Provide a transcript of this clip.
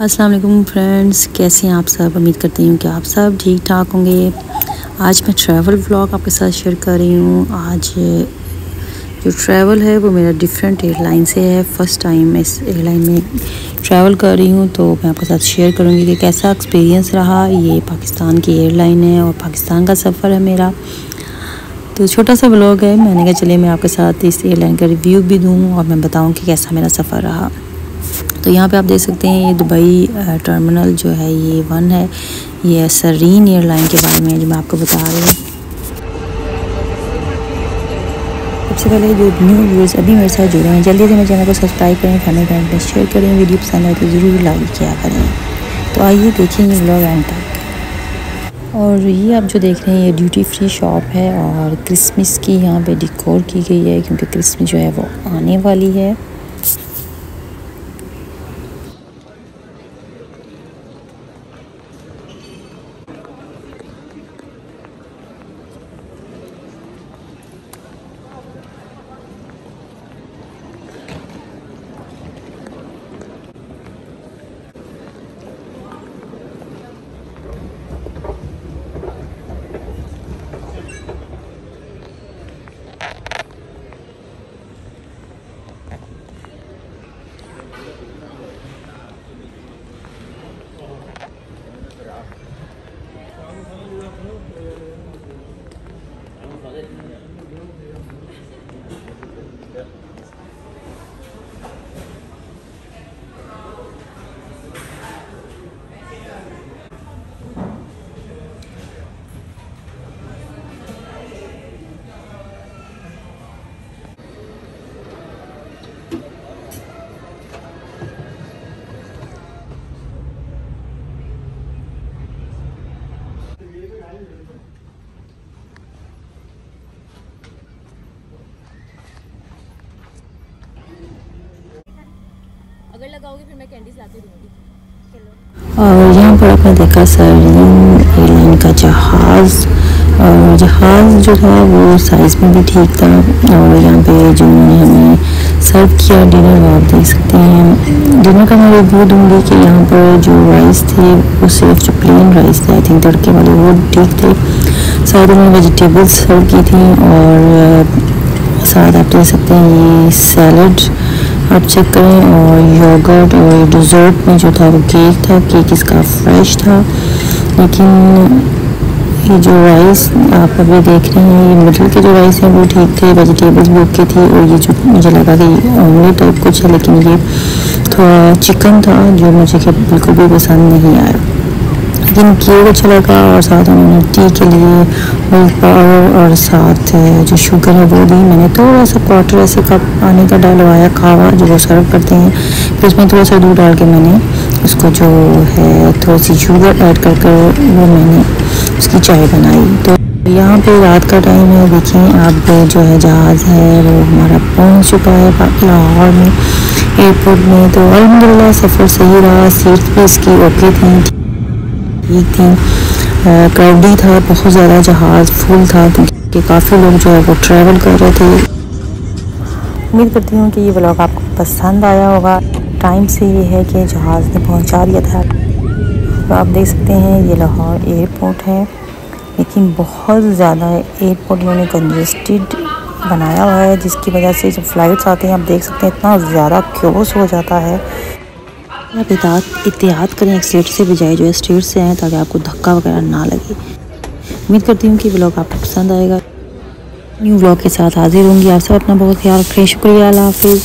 अस्सलाम वालेकुम फ्रेंड्स, कैसे हैं आप सब? उम्मीद करती हूँ कि आप सब ठीक ठाक होंगे। आज मैं ट्रैवल व्लॉग आपके साथ शेयर कर रही हूँ। आज जो ट्रैवल है, वो मेरा डिफरेंट एयरलाइन से है। फ़र्स्ट टाइम मैं इस एयरलाइन में ट्रैवल कर रही हूँ तो मैं आपके साथ शेयर करूँगी कि कैसा एक्सपीरियंस रहा। ये पाकिस्तान की एयरलाइन है और पाकिस्तान का सफ़र है मेरा। तो छोटा सा ब्लॉग है। मैंने कहा, चलिए मैं आपके साथ इस एयरलाइन का रिव्यू भी दूँ और मैं बताऊँ कि कैसा मेरा सफ़र रहा। तो यहाँ पे आप देख सकते हैं ये दुबई टर्मिनल जो है ये वन है। ये सरीन एयरलाइन के बारे में जो मैं आपको बता रही हूँ। सबसे पहले जो न्यू व्यूज़ अभी मेरे साथ जुड़े हैं, जल्दी से मेरे चैनल को सब्सक्राइब करें फैमिली फ्रेंड में शेयर करें वीडियो पसंद आए तो ज़रूर लाइक किया करें। तो आइए देखें ये ब्लॉग एंड तक। और ये आप जो देख रहे हैं, ये ड्यूटी फ्री शॉप है और क्रिसमस की यहाँ पे डिकोर की गई है, क्योंकि क्रिसमस जो है वो आने वाली है। अगर लगाओगे फिर मैं कैंडीज लाते दूँगी और यहाँ पर आपने देखा सरलिन एयरलाइन का जहाज़, और जहाज़ जो था वो साइज़ में भी ठीक था, और यहाँ पे जो उन्होंने हमें सर्व किया डिनर वो आप देख सकते हैं। डिनर का मैं रिव्यू दूँगी कि यहाँ पर जो राइस थे, वो सिर्फ़ जो प्लेन राइस थे आई थिंक तड़के वाले वो ठीक थे। साथ उन्होंने वेजिटेबल्स सर्व की थी, और, साथ आप देख सकते हैं ये सैलड आप चेक करें और योगर्ट और डिज़र्ट में जो था वो केक था केक इसका फ्रेश था। लेकिन ये जो राइस आप अभी देख रहे हैं, ये मिडिल के जो राइस हैं वो ठीक थे वेजिटेबल्स भी ओके थी और ये जो मुझे लगा कि ऑमलेट टाइप कुछ है, लेकिन ये थोड़ा चिकन था जो मुझे बिल्कुल भी पसंद नहीं आया। लेकिन केक अच्छा लगा और साथ उन्होंने टी के लिए मिल्क पाउडर और साथ जो शुगर है वो दी। मैंने थोड़ा सा क्वार्टर ऐसे कप पानी का डलवाया, खावा, जो वो सर्व करते हैं। फिर उसमें थोड़ा सा दूध डाल के मैंने उसको जो है थोड़ी सी शुगर ऐड कर कर वो मैंने उसकी चाय बनाई। तो यहाँ पे रात का टाइम है देखें अब जो है जहाज़ है, वो हमारा पहुँच चुका है लाहौर में एयरपोर्ट में। तो अलहमदिल्ला सफ़र सही रहा सीट भी इसकी ओके थी। ठीक थी। क्राउडी था, बहुत ज़्यादा जहाज़ फुल था, क्योंकि काफ़ी लोग जो है वो ट्रैवल कर रहे थे। उम्मीद करती हूँ कि ये ब्लॉग आपको पसंद आया होगा। टाइम से ये है कि जहाज़ ने पहुँचा दिया था। तो आप देख सकते हैं, ये लाहौर एयरपोर्ट है। लेकिन बहुत ज़्यादा एयरपोर्ट इन्होंने कंजेस्टेड बनाया हुआ है, जिसकी वजह से जब फ़्लाइट्स आते हैं, आप देख सकते हैं, इतना ज़्यादा क्योस हो जाता है। आप एहतियात करें, एक स्टेट से बजाय जो है स्टेट से आएँ ताकि आपको धक्का वगैरह ना लगे। उम्मीद करती हूँ कि ब्लॉग आपको पसंद आएगा। न्यू ब्लॉग के साथ हाजिर होंगी आप सब अपना बहुत ख्याल रखें। शुक्रिया, अल्लाह हाफिज़।